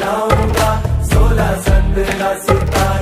लाऊँगा सोलह संग का लाऊँगा